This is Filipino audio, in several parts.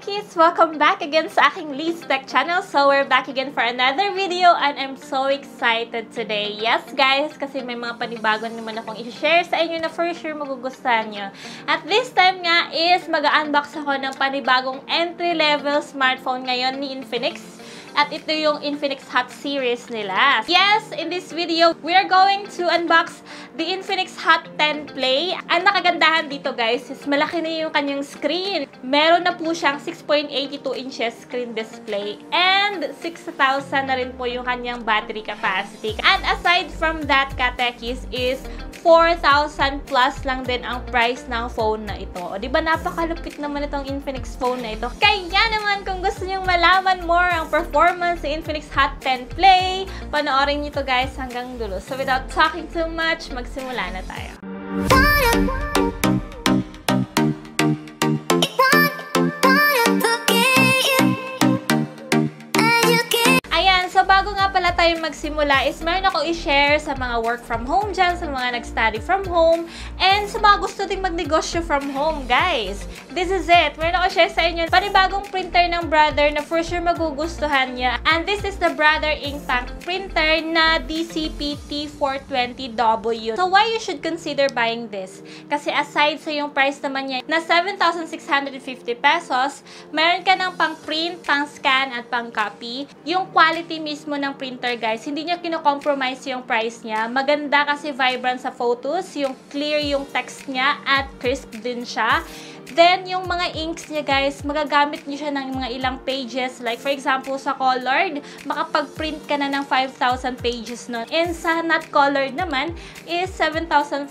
Techies! Welcome back again sa aking Lee's Tech channel. So, we're back again for another video and I'm so excited today. Yes, guys, kasi may mga panibago naman akong i-share sa inyo na for sure magugustuhan nyo. At this time nga is mag-unbox ako ng panibagong entry-level smartphone ngayon ni Infinix. At ito yung Infinix Hot series nila. Yes, in this video, we are going to unbox the Infinix Hot 10 Play. Ang nakagandahan dito guys is malaki na yung kanyang screen. Meron na po siyang 6.82 inches screen display and 6,000 na rin po yung kanyang battery capacity. And aside from that, Katekis, is 4,000 plus lang din ang price ng phone na ito. O, di ba napakalupit naman itong Infinix phone na ito. Kaya naman, kung gusto nyo malaman more ang performance ng Infinix Hot 10 Play, panoorin nyo to guys hanggang dulo. So, without talking too much, magsimula na tayo. Tayo magsimula is meron ako i-share sa mga work from home dyan, sa mga nag-study from home, and sa mga gusto ding magnegosyo from home, guys. This is it. Meron ako share sa inyo panibagong printer ng brother na for sure magugustuhan niya. And this is the brother ink tank printer na DCP T420W. So why you should consider buying this? Kasi aside sa yung price naman niya na 7,650 pesos, meron ka ng pang print, pang scan, at pang copy. Yung quality mismo ng printer, guys, hindi niya kino-compromise yung price niya. Maganda kasi vibrant sa photos, yung clear yung text niya, at crisp din siya. Then, yung mga inks niya, guys, magagamit niyo siya ng mga ilang pages. Like, for example, sa colored, makapag-print ka na ng 5,000 pages nun. And sa not colored naman, is 7,500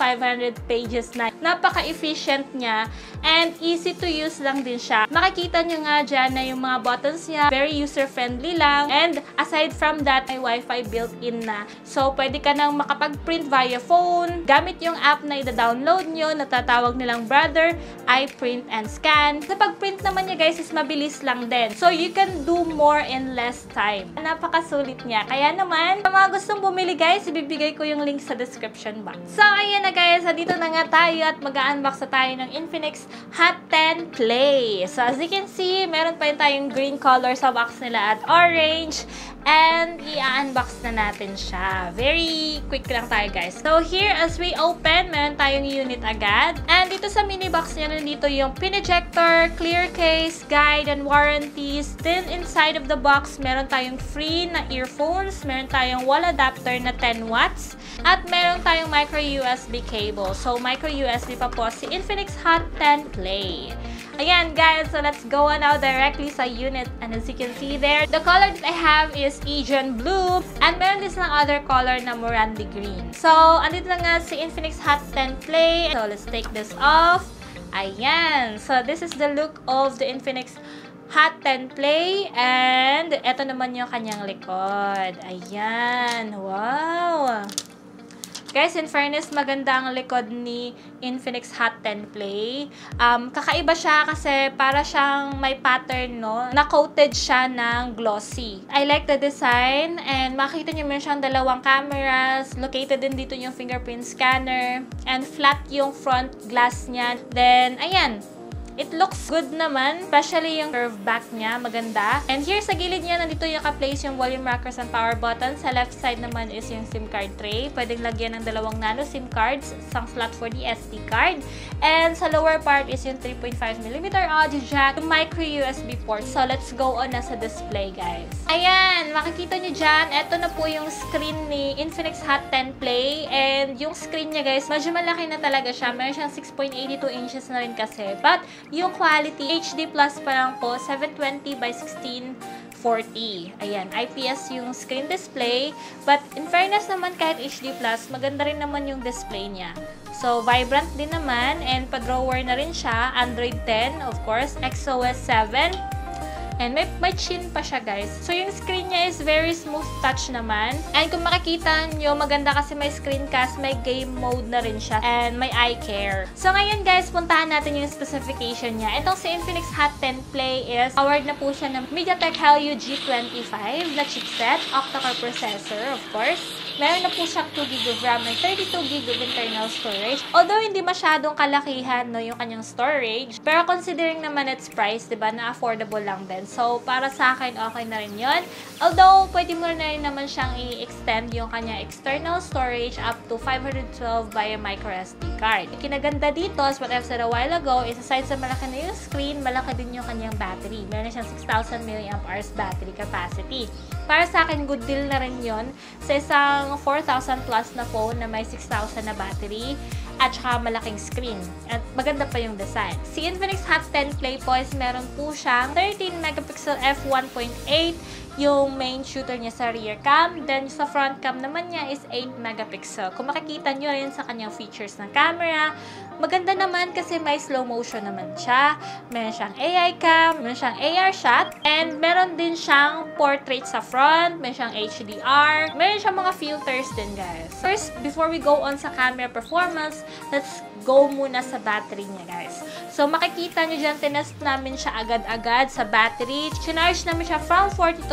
pages na. Napaka-efficient niya and easy to use lang din siya. Makikita niyo nga dyan na yung mga buttons niya, very user-friendly lang. And aside from that, may wifi built-in na. So, pwede ka nang makapag-print via phone. Gamit yung app na i-download nyo, natatawag nilang Brother, iPrint print and scan. Sa pag-print naman niya guys is mabilis lang din. So you can do more in less time. Napakasulit niya. Kaya naman, sa mga gustong bumili guys, ibibigay ko yung link sa description box. So ayan na guys, dito na nga tayo at mag-unbox na tayo ng Infinix Hot 10 Play. So as you can see, meron pa yung tayong green color sa box nila at orange. And i-unbox na natin siya. Very quick lang tayo guys. So here, as we open, meron tayong unit agad. And dito sa mini box niya, nandito yung pin ejector, clear case, guide, and warranties. Then inside of the box, meron tayong free na earphones. Meron tayong wall adapter na 10 watts. At meron tayong micro USB cable. So micro USB pa po si Infinix Hot 10 Play. Ayan, guys. So, let's go on now directly sa unit. And as you can see there, the color that I have is Aegean Blue. And meron din silang other color na Morandi Green. So, andito na nga si Infinix Hot 10 Play. So, let's take this off. Ayan. So, this is the look of the Infinix Hot 10 Play. And, ito naman yung kanyang likod. Ayan. Wow! Guys, in fairness, maganda ang likod ni Infinix Hot 10 Play. Um, kakaiba siya kasi para siyang may pattern, no? Na-coated siya ng glossy. I like the design and makita niyo meron siyang dalawang cameras. Located din dito yung fingerprint scanner. And flat yung front glass niya. Then, ayan, It looks good naman, especially yung curve back niya, maganda. And here sa gilid niya, nandito yung ka-place yung volume rockers and power button. Sa left side naman is yung SIM card tray. Pwedeng lagyan ng dalawang nano SIM cards, isang slot for the SD card. And sa lower part is yung 3.5mm audio jack, micro USB port. So let's go on na sa display, guys. Ayan, makikita nyo dyan, ito na po yung screen ni Infinix Hot 10 Play. And yung screen niya, guys, medyo malaki na talaga siya. Meron siyang 6.82 inches na rin kasi. But yung quality, HD Plus pa lang po, 720 by 1640. Ayan, IPS yung screen display. But in fairness naman, kahit HD Plus, maganda rin naman yung display niya. So, vibrant din naman and pa-drawer na rin siya. Android 10, of course, XOS 7. And may, may chin pa siya guys. So yung screen niya is very smooth touch naman. And kung makikita nyo, maganda kasi may screencast, may game mode na rin siya. And may eye care. So ngayon guys, puntahan natin yung specification niya. Itong si Infinix Hot 10 Play is powered na po siya ng MediaTek Helio G25 na chipset, octa-core processor of course. Meron na po siyang 2GB of RAM and 32GB of internal storage. Although hindi masyadong kalakihan no, yung kanyang storage, pero considering naman its price, 'di ba, na affordable lang din. So para sa akin okay na rin 'yon. Although pwede mo na rin naman siyang i-extend yung kanyang external storage up to 512 via micro SD card. Kinaganda dito, as what I've said a while ago, is aside sa malaki na yung screen, malaki din yung kanyang battery. Meron siyang 6,000 mAh battery capacity. Para sa akin, good deal na rin yon sa isang 4,000 plus na phone na may 6,000 na battery at saka malaking screen. At maganda pa yung design. Si Infinix Hot 10 Play po meron po siyang 13 megapixel f1.8 yung main shooter niya sa rear cam. Then, sa front cam naman niya is 8 megapixel. Kung makikita nyo rin sa kanyang features ng camera, maganda naman kasi may slow motion naman siya. Meron siyang AI cam, meron siyang AR shot, and meron din siyang portrait sa front, meron siyang HDR, meron siyang mga filters din guys. First, before we go on sa camera performance, let's go muna sa battery niya guys. So, makikita nyo dyan, tinest namin siya agad-agad sa battery. Chinarge namin siya from 42%,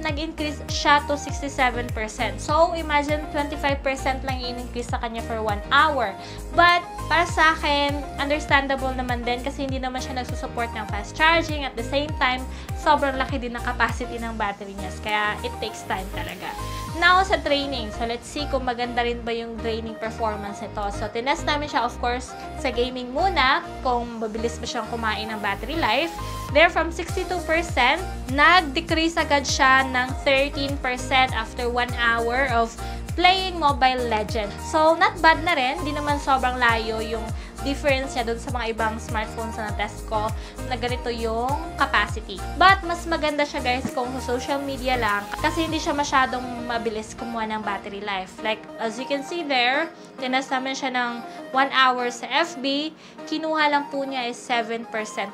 nag-increase siya to 67%. So, imagine 25% lang in-increase sa kanya for 1 hour. But, para sa akin, understandable naman din kasi hindi naman siya nagsusupport ng fast charging. At the same time, sobrang laki din ng capacity ng battery niya. Kaya, it takes time talaga. Now, sa training. So, let's see kung maganda rin ba yung training performance nito. So, tinest namin siya, of course, sa gaming muna, kung mabilis ba siyang kumain ng battery life. There, from 62%, nag-decrease agad siya ng 13% after 1 hour of playing Mobile Legends. So, not bad na rin. Hindi naman sobrang layo yung difference niya dun sa mga ibang smartphones na test ko na ganito yung capacity. But, mas maganda siya guys kung sa social media lang kasi hindi siya masyadong mabilis kumuha ng battery life. Like, as you can see there, tinest namin siya ng 1 hour sa FB, kinuha lang po niya is 7%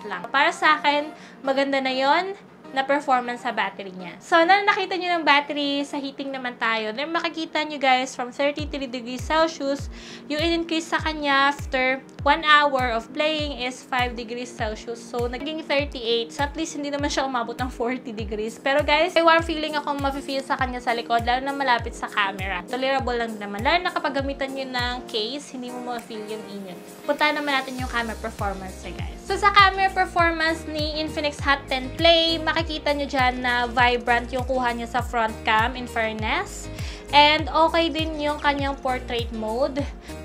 lang. Para sa akin, maganda na yon na performance sa battery niya. So, na nakita nyo ng battery, sa heating naman tayo. Then, makikita nyo guys, from 33 degrees Celsius, yung in-increase sa kanya after 1 hour of playing is 5 degrees Celsius. So, naging 38. So, at least hindi naman siya umabot ng 40 degrees. Pero guys, may warm feeling akong mafe-feel sa kanya sa likod, lalo na malapit sa camera. Tolerable lang naman. Lalo na kapag gamitan nyo ng case, hindi mo ma-feel yung init. Punta naman natin yung camera performance guys. So, sa camera performance ni Infinix Hot 10 Play, makikita nyo dyan na vibrant yung kuha niya sa front cam, in fairness. And okay din yung kanyang portrait mode.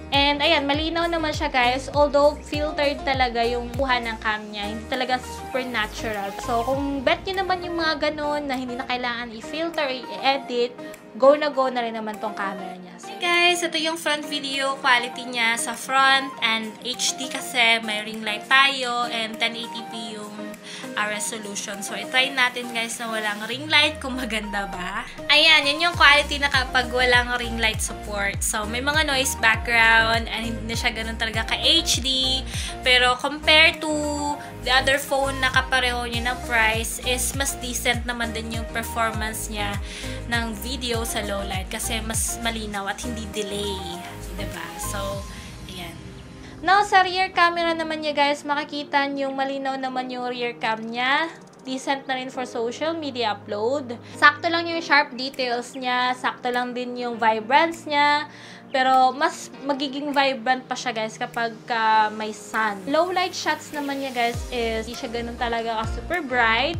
And ayan, malinaw naman siya guys. Although filtered talaga yung kuha ng cam niya. Hindi talaga super natural. So kung bet nyo naman yung mga ganun na hindi na kailangan i-filter, i-edit, go na go na rin naman tong camera niya. So guys, ito yung front video quality niya sa front and HD kasi may ring light tayo and 1080p yung uh, resolution. So, i-try natin guys na walang ring light kung maganda ba. Ayan, yun yung quality na kapag walang ring light support. So, may mga noise background and hindi na siya ganun talaga ka-HD. Pero, compared to the other phone na kapareho niya ng price is mas decent naman din yung performance niya ng video sa low light kasi mas malinaw at hindi delay. Diba? So, Now, sa rear camera naman niya guys, makikita niyo malinaw naman yung rear cam niya. Decent na rin for social media upload. Sakto lang yung sharp details niya, sakto lang din yung vibrance niya. Pero, mas magiging vibrant pa siya, guys, kapag uh, may sun. Low light shots naman niya, guys, is hindi siya ganun talaga ka super bright.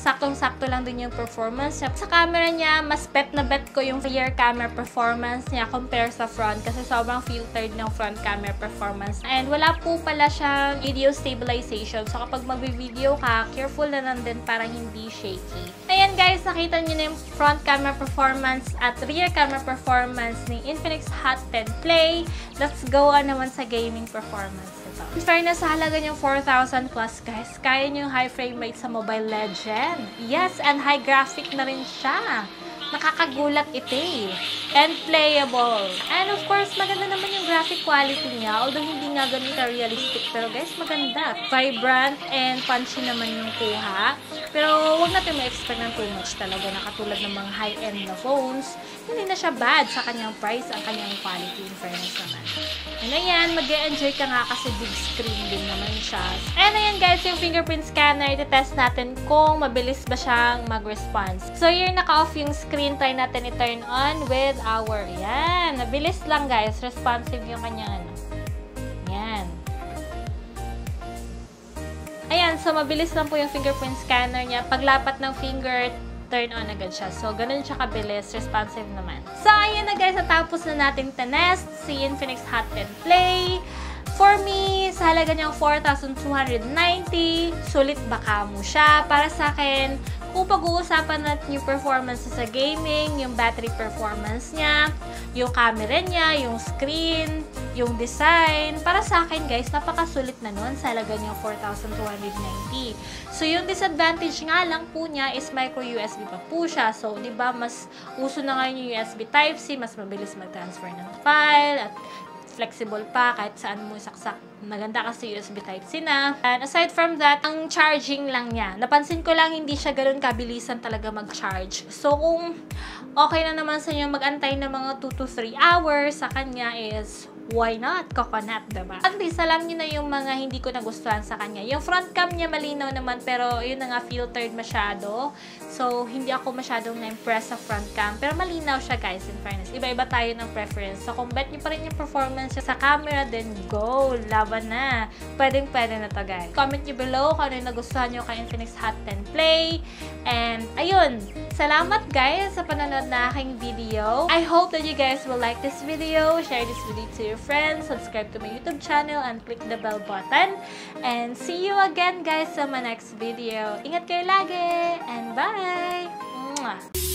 Saktong-sakto lang din yung performance niya. Sa camera niya, mas bet na bet ko yung rear camera performance niya compare sa front kasi sobrang filtered ng front camera performance. And wala po pala siyang video stabilization. So, kapag mag-video ka, careful na lang din para hindi shaky. Ayan, guys, nakita niyo na yung front camera performance at rear camera performance ni Infinix Hot Hot 10 Play. Let's go on naman sa gaming performance ito. In fairness, sa halaga niyong 4,000 plus guys, kaya niyo high frame rate sa Mobile Yes, and high graphic na rin siya. Nakakagulat ito eh. And playable. And of course, maganda naman yung graphic quality niya. Although hindi nga ganun ka-realistic. Pero guys, maganda. Vibrant and punchy naman yung kuha. Pero wag natin ma-expect ng too much talaga na katulad ng mga high-end na phones. Hindi na siya bad sa kanyang price, ang kanyang quality in fairness naman. And ayan, mag enjoy ka nga kasi big screen din naman siya. And ayan guys, yung fingerprint scanner, iti-test natin kung mabilis ba siyang mag-response. So here, naka-off yung screen. Try natin i-turn on with our, yan, nabilis lang guys. Responsive yung kanyang ano. Yan. Ayan, so mabilis lang po yung fingerprint scanner niya. Paglapat ng finger, turn on agad siya. So, ganun siya kabilis, responsive naman. So, ayan na guys, natapos na natin tenest si Infinix Hot 10 Play. For me, sa halaga niyang 4,290, sulit baka mo siya. Para sa akin, kung pag-uusapan natin yung performance sa gaming, yung battery performance niya, yung camera niya, yung screen, yung design, para sa akin guys, napakasulit na nun sa halaga niyang 4,290. So, yung disadvantage nga lang po niya is micro USB pa po siya. So, di ba mas uso na ngayon yung USB Type-C, mas mabilis mag-transfer ng file, at flexible pa kahit saan mo saksak. Maganda kasi USB Type-C na. And aside from that, ang charging lang niya. Napansin ko lang hindi siya ganoon kabilisan talaga mag-charge. So, kung okay na naman sa inyo mag-antay ng mga 2 to 3 hours sa kanya is why not? Coconut, diba? At least, alam niyo na yung mga hindi ko nagustuhan sa kanya. Yung front cam niya malinaw naman, pero yun na nga, filtered masyado. So, hindi ako masyadong na-impress sa front cam. Pero malinaw siya, guys, in fairness. Iba-iba tayo ng preference. So, kung bet niyo pa rin yung performance sa camera, then go! Laban na! Pwedeng-pwede na to, guys. Comment niyo below kung ano yung nagustuhan niyo kay Infinix Hot 10 Play. And, ayun! Salamat, guys, sa panonood na aking video. I hope that you guys will like this video. Share this video to your friends, subscribe to my YouTube channel, and click the bell button. And see you again guys sa my next video. Ingat kayo lagi, and bye! Mwah!